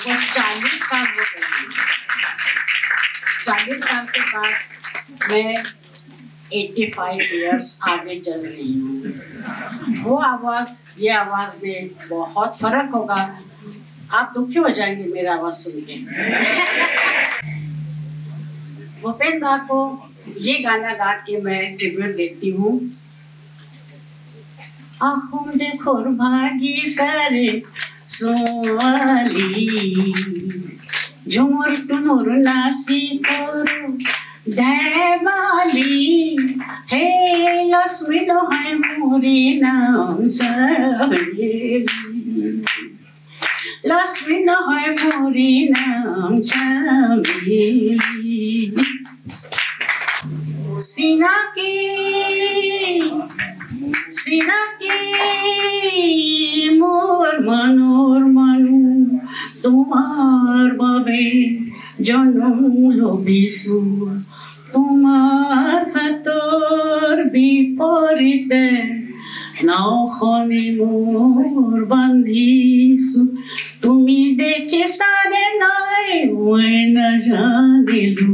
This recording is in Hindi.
वो चालीस साल हो गए चालीस साल के बाद मैं 85 इयर्स आगे चल रही हूँ वो आवाज़ ये आवाज़ में बहुत फ़र्क होगा आप दुखी हो जाएँगे मेरा आवाज़ सुन के भूपेन दा को ये गाना गा के मैं ट्रिब्यूट देती हूँ आँखों देखो भागी सारे सोवाली झुमर टुमर नासी कोरो देवाली हे लक्ष्मी लो है मोरे नाम सहेली लक्ष्मी लो है मोरे नाम सहेली सीना की सीना की मोर मनो তোমার বাবে জনম লবিছো তোমাৰ হাতৰ বিপৰীতে নাওখনি মোৰ বান্ধিছো তুমি দেখিছানে নাই মই নাজানিলো